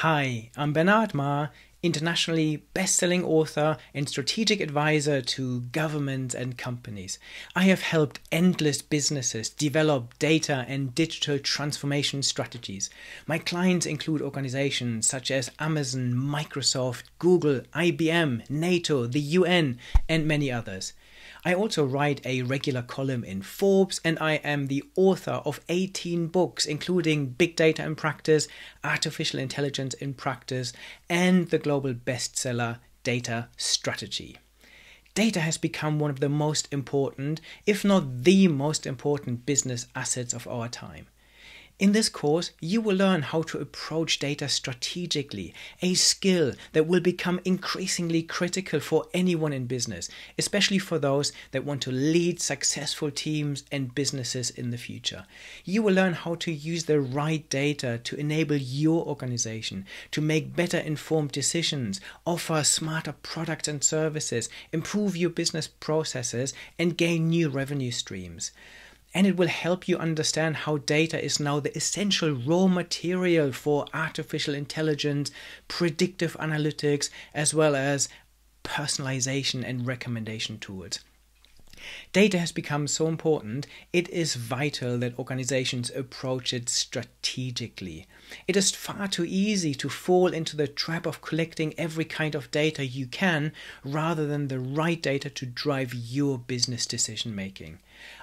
Hi, I'm Bernard Marr, internationally best-selling author and strategic advisor to governments and companies. I have helped endless businesses develop data and digital transformation strategies. My clients include organizations such as Amazon, Microsoft, Google, IBM, NATO, the UN, and many others. I also write a regular column in Forbes, and I am the author of 18 books, including Big Data in Practice, Artificial Intelligence in Practice, and the global bestseller Data Strategy. Data has become one of the most important, if not the most important, business assets of our time. In this course, you will learn how to approach data strategically, a skill that will become increasingly critical for anyone in business, especially for those that want to lead successful teams and businesses in the future. You will learn how to use the right data to enable your organization to make better informed decisions, offer smarter products and services, improve your business processes, and gain new revenue streams and it will help you understand how data is now the essential raw material for artificial intelligence, predictive analytics, as well as personalization and recommendation tools. Data has become so important, it is vital that organizations approach it strategically. It is far too easy to fall into the trap of collecting every kind of data you can rather than the right data to drive your business decision making.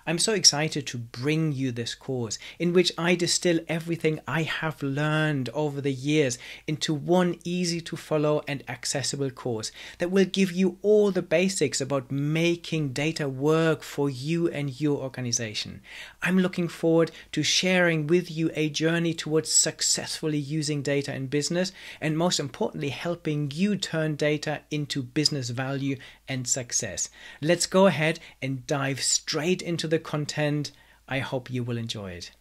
I'm so excited to bring you this course in which I distill everything I have learned over the years into one easy to follow and accessible course that will give you all the basics about making data work for you and your organization. I'm looking forward to sharing with you a journey towards successfully using data in business and most importantly helping you turn data into business value and success. Let's go ahead and dive straight into the content. I hope you will enjoy it.